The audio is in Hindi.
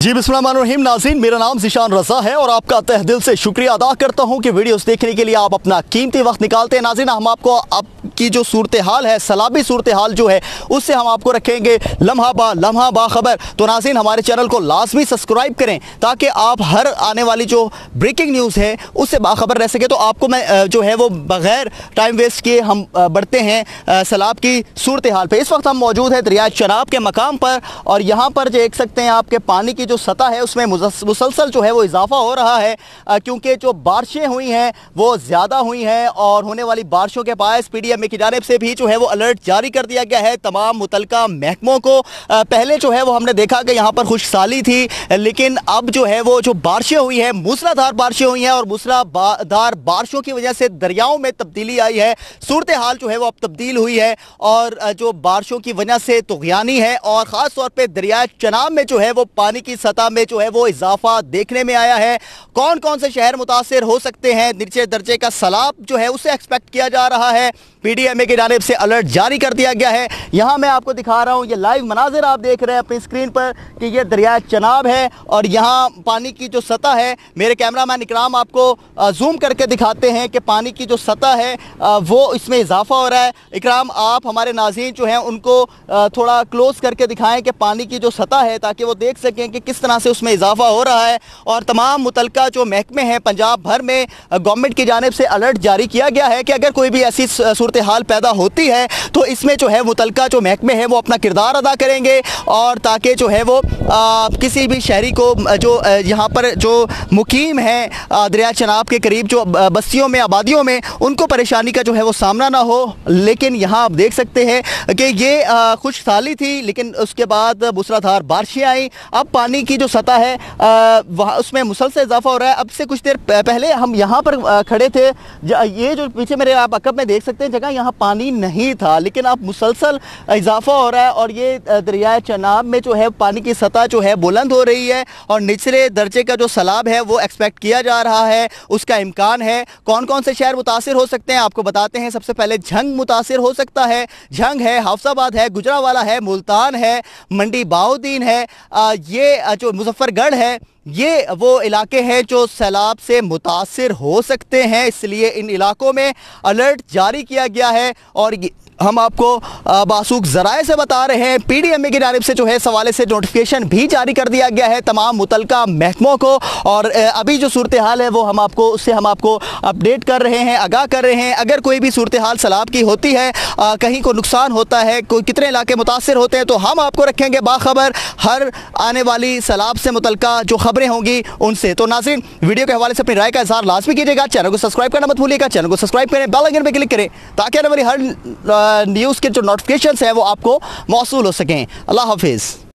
जी बिस्मिल्लाहिर्रहमानिर्रहीम नाजीन मेरा नाम जिशान रजा है और आपका तह दिल से शुक्रिया अदा करता हूँ कि वीडियोस देखने के लिए आप अपना कीमती वक्त निकालते हैं। नाजीन हम आपको आपकी जो सूरत हाल है, सलाबी सूरत हाल जो है, उससे हम आपको रखेंगे लम्हा बा लम्हा बा खबर। तो नाजीन हमारे चैनल को लाजमी सब्सक्राइब करें ताकि आप हर आने वाली जो ब्रेकिंग न्यूज़ है, उससे बाखबर रह सके। तो आपको मैं जो है वो बग़ैर टाइम वेस्ट किए हम बढ़ते हैं सैलाब की सूरत हाल पर इस वक्त हम मौजूद है दरिया चनाब के मकाम पर और यहाँ पर देख सकते हैं आपके पानी की जो सतह है, उसमें मुसलसल जो है वो इजाफा हो रहा है क्योंकि जो बारिशें हुई हैं, वो ज़्यादा हुई हैं और होने वाली बारिशों के बायस पी डी एम ए की जानब से भी जो है वो अलर्ट जारी कर दिया गया है तमाम मुतलका महकमों को। पहले जो है वो हमने देखा कि यहाँ पर खुशहाली थी, लेकिन अब जो है वो जो बारिशें हुई हैं, मूसलाधार बारिशें हुई हैं और मूसलाधार बारिशों की वजह से दरियाओं में तब्दीली आई है। सूरत हाल जो है वो अब तब्दील हुई है और जो बारिशों की वजह से तुगयानी है और ख़ास तौर पर दरिया चनाब में जो है वो पानी की सतह में जो है वो इजाफा देखने में आया है। कौन कौन से शहर मुतासर हो सकते हैं? नीचे दर्जे का सलाब जो है उसे एक्सपेक्ट किया जा रहा है। पीडीएमए की जानब से अलर्ट जारी कर दिया गया है। यहाँ मैं आपको दिखा रहा हूँ, ये लाइव मनाजिर आप देख रहे हैं अपनी स्क्रीन पर कि ये दरिया चनाब है और यहाँ पानी की जो सतह है, मेरे कैमरा मैन इकराम आपको जूम करके दिखाते हैं कि पानी की जो सतह है वो इसमें इजाफा हो रहा है। इकराम, आप हमारे नाजीन जो हैं उनको थोड़ा क्लोज करके दिखाएँ कि पानी की जो सतह है ताकि वो देख सकें कि किस तरह से उसमें इजाफा हो रहा है और तमाम मुतल जो महकमे हैं पंजाब भर में गवर्नमेंट की जानब से अलर्ट जारी किया गया है कि अगर कोई भी ऐसी सूरत हाल पैदा होती है तो इसमें जो है मुतल जो महकमे हैं वो अपना किरदार अदा करेंगे और ताकि जो है वो आ, किसी भी शहरी को जो यहाँ पर जो मुकीम है दरिया चनाब के करीब जो बस्तियों में आबादियों में उनको परेशानी का जो है वो सामना ना हो। लेकिन यहाँ आप देख सकते हैं कि ये खुश साली थी लेकिन उसके बाद मूसलाधार बारिशें आई। अब पानी की जो सतह है वहाँ उसमें मुसलसल इजाफा हो रहा है। अब से कुछ देर पहले हम यहाँ पर खड़े थे। ये जो पीछे मेरे आप अकब में देख सकते हैं जगह यहाँ पानी नहीं था लेकिन अब मुसलसल इजाफा हो रहा है और ये दरिया चनाब में जो है पानी की सतह जो है बुलंद हो रही है और निचले दर्जे का जो सैलाब है वो एक्सपेक्ट किया जा रहा है। उसका इम्कान है। कौन कौन से शहर मुतासर हो सकते हैं आपको बताते हैं। सबसे पहले झंग मुतासर हो सकता है। झंग है हाफसाबाद है गुजरावाला है मुल्तान है मंडी बाउद्दीन है। आ, ये जो मुजफ्फरगढ़ है, ये वो इलाके हैं जो सैलाब से मुतासर हो सकते हैं। इसलिए इन इलाकों में अलर्ट जारी किया गया है और हम आपको बासूक ज़राए से बता रहे हैं। पी डी एम ए की जानब से जो है सवाले से नोटिफिकेशन भी जारी कर दिया गया है तमाम मुतलका महकमों को। और अभी जो सूरत हाल है वो हम आपको उससे हम आपको अपडेट कर रहे हैं आगाह कर रहे हैं। अगर कोई भी सूरत हाल सैलाब की होती है आ, कहीं को नुकसान होता है कोई कितने इलाके मुतासर होते हैं तो हम आपको रखेंगे बाखबर। हर आने वाली सैलाब से मुतलका जो खबरें होंगी उनसे। तो नाजिन वीडियो के हवाले से अपनी राय का इजहार लाजमी कीजिएगा। चैनल को सब्सक्राइब करना मत भूलिएगा। चैनल को सब्सक्राइब करें बेल पर क्लिक करें ताकि आने वाली हर न्यूज़ के जो नोटिफिकेशन हैं वो आपको मौसू हो सकें। अल्लाह हाफिज़।